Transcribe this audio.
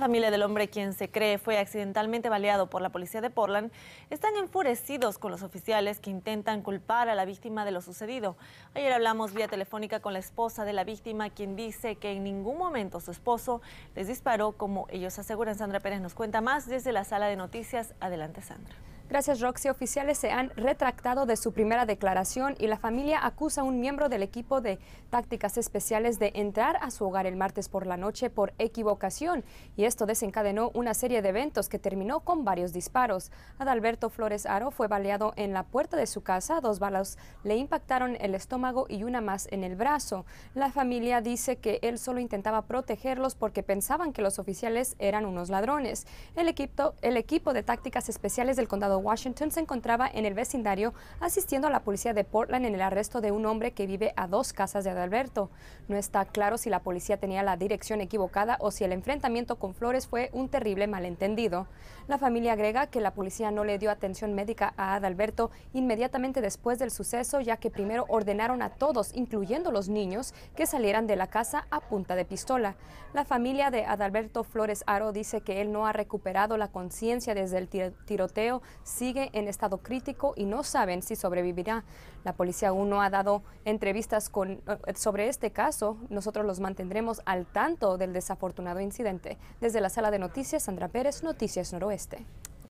Familia del hombre, quien se cree fue accidentalmente baleado por la policía de Portland, están enfurecidos con los oficiales que intentan culpar a la víctima de lo sucedido. Ayer hablamos vía telefónica con la esposa de la víctima, quien dice que en ningún momento su esposo les disparó, como ellos aseguran. Sandra Pérez nos cuenta más desde la sala de noticias. Adelante, Sandra. Gracias, Roxy. Oficiales se han retractado de su primera declaración y la familia acusa a un miembro del equipo de tácticas especiales de entrar a su hogar el martes por la noche por equivocación y esto desencadenó una serie de eventos que terminó con varios disparos. Adalberto Flores Aro fue baleado en la puerta de su casa, dos balas le impactaron el estómago y una más en el brazo. La familia dice que él solo intentaba protegerlos porque pensaban que los oficiales eran unos ladrones. El equipo, el equipo de tácticas especiales del condado Washington se encontraba en el vecindario asistiendo a la policía de Portland en el arresto de un hombre que vive a dos casas de Adalberto. No está claro si la policía tenía la dirección equivocada o si el enfrentamiento con Flores fue un terrible malentendido. La familia agrega que la policía no le dio atención médica a Adalberto inmediatamente después del suceso, ya que primero ordenaron a todos, incluyendo los niños, que salieran de la casa a punta de pistola. La familia de Adalberto Flores Aro dice que él no ha recuperado la conciencia desde el tiroteo sigue en estado crítico y no saben si sobrevivirá. La policía aún no ha dado entrevistas eh, sobre este caso. Nosotros los mantendremos al tanto del desafortunado incidente. Desde la sala de noticias, Sandra Pérez, Noticias Noroeste.